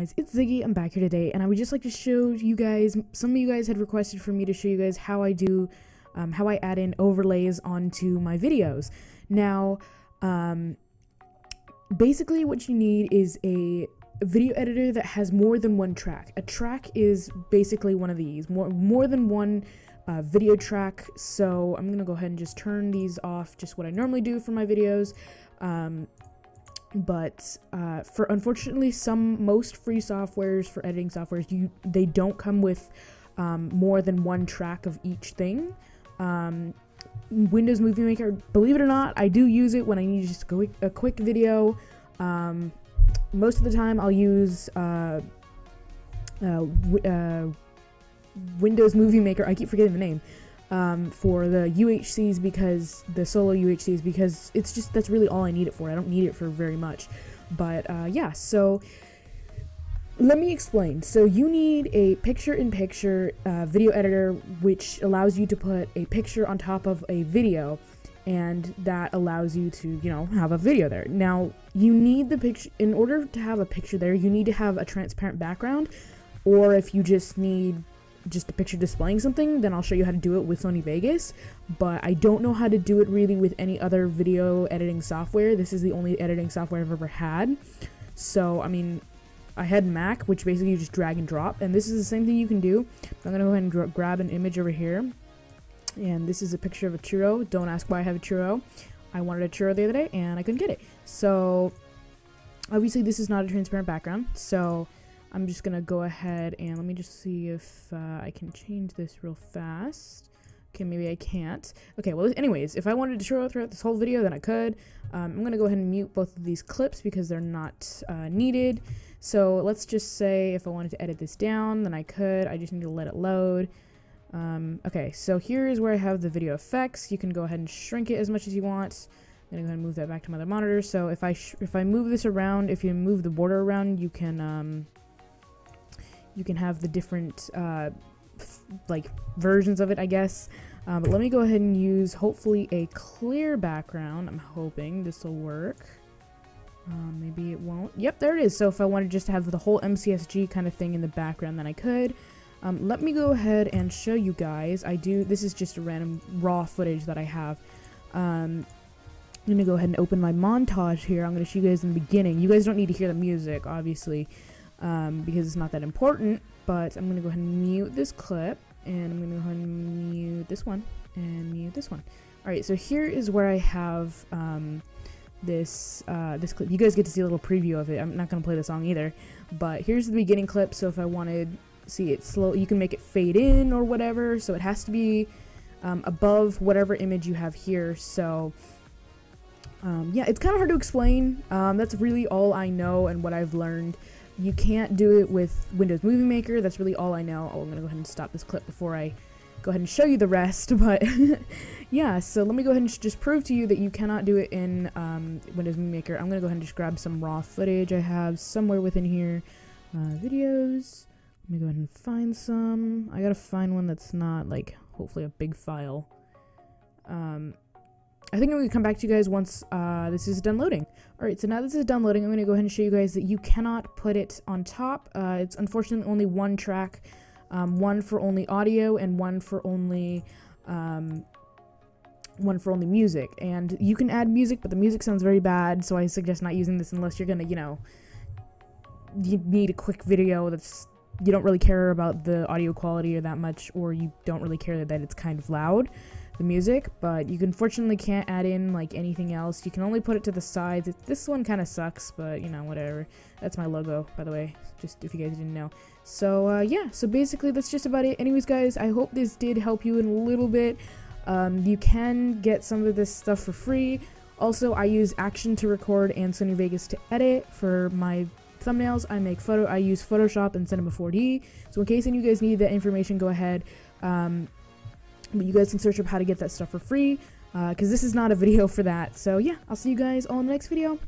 guys, it's Ziggy, I'm back here today, and I would just like to show you guys, some of you guys had requested for me to show you guys how I do, um, how I add in overlays onto my videos. Now, um, basically what you need is a video editor that has more than one track. A track is basically one of these, more, more than one uh, video track, so I'm gonna go ahead and just turn these off, just what I normally do for my videos. Um, but uh, for unfortunately some most free softwares for editing softwares you they don't come with um, more than one track of each thing. Um, windows movie maker believe it or not i do use it when i need just a quick, a quick video. Um, most of the time i'll use uh, uh, uh, windows movie maker. I keep forgetting the name um, for the UHCs because the solo UHCs because it's just that's really all I need it for. I don't need it for very much, but uh, yeah. So let me explain. So you need a picture-in-picture uh, video editor which allows you to put a picture on top of a video and that allows you to you know have a video there now you need the picture in order to have a picture there you need to have a transparent background or if you just need just a picture displaying something, then I'll show you how to do it with Sony Vegas. But I don't know how to do it really with any other video editing software. This is the only editing software I've ever had. So, I mean, I had Mac, which basically you just drag and drop, and this is the same thing you can do. I'm gonna go ahead and grab an image over here, and this is a picture of a churro. Don't ask why I have a churro. I wanted a churro the other day, and I couldn't get it. So, obviously this is not a transparent background, so I'm just gonna go ahead and let me just see if uh, I can change this real fast. Okay, maybe I can't. Okay, well, anyways, if I wanted to show throughout this whole video, then I could. Um, I'm gonna go ahead and mute both of these clips because they're not uh, needed. So let's just say if I wanted to edit this down, then I could. I just need to let it load. Um, okay, so here is where I have the video effects. You can go ahead and shrink it as much as you want. I'm gonna go ahead and move that back to my other monitor. So if I if I move this around, if you move the border around, you can um, you can have the different uh, like versions of it, I guess. Uh, but let me go ahead and use hopefully a clear background. I'm hoping this will work. Uh, maybe it won't. Yep, there it is. So if I wanted just to have the whole MCSG kind of thing in the background, then I could. Um, let me go ahead and show you guys. I do. This is just a random raw footage that I have. Um, I'm gonna go ahead and open my montage here. I'm gonna show you guys in the beginning. You guys don't need to hear the music, obviously um, because it's not that important. But I'm going to go ahead and mute this clip. And I'm going to go ahead and mute this one. And mute this one. Alright, so here is where I have um, this uh, this clip. You guys get to see a little preview of it. I'm not going to play the song either. But here's the beginning clip. So if I wanted to see it slow, you can make it fade in or whatever. So it has to be um, above whatever image you have here. So um, yeah, it's kind of hard to explain. Um, that's really all I know and what I've learned. You can't do it with Windows Movie Maker. That's really all I know. Oh, I'm to go ahead and stop this clip before I go ahead and show you the rest. But yeah, so let me go ahead and just prove to you that you cannot do it in um, Windows Movie Maker. I'm going to go ahead and just grab some raw footage I have somewhere within here. Uh, videos. Let me go ahead and find some. I gotta find one that's not, like, hopefully a big file. Um, I think I'm going to come back to you guys once uh, this is done loading. Alright, so now this is done loading, I'm going to go ahead and show you guys that you cannot put it on top. Uh, it's unfortunately only one track, um, one for only audio and one for only... Um, one for only music and you can add music but the music sounds very bad so I suggest not using this unless you're gonna you know you need a quick video that's you don't really care about the audio quality or that much or you don't really care that it's kind of loud the music, but you unfortunately can't add in like anything else. You can only put it to the sides. It, this one kind of sucks, but you know, whatever. That's my logo, by the way, just if you guys didn't know. So uh, yeah, so basically that's just about it. Anyways, guys, I hope this did help you in a little bit. Um, you can get some of this stuff for free. Also, I use Action to record and Sony Vegas to edit for my thumbnails. I make photo. I use Photoshop and Cinema 4D. So in case any of you guys need that information, go ahead. Um, but you guys can search up how to get that stuff for free, because uh, this is not a video for that. So yeah, I'll see you guys all in the next video.